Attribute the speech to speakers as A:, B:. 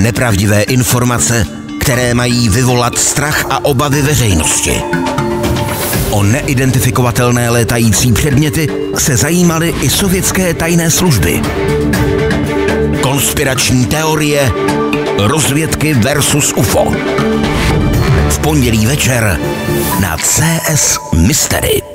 A: Nepravdivé informace, které mají vyvolat strach a obavy veřejnosti. O neidentifikovatelné létající předměty se zajímaly i sovětské tajné služby. Konspirační teorie, rozvědky versus UFO. V pondělí večer na CS Mystery.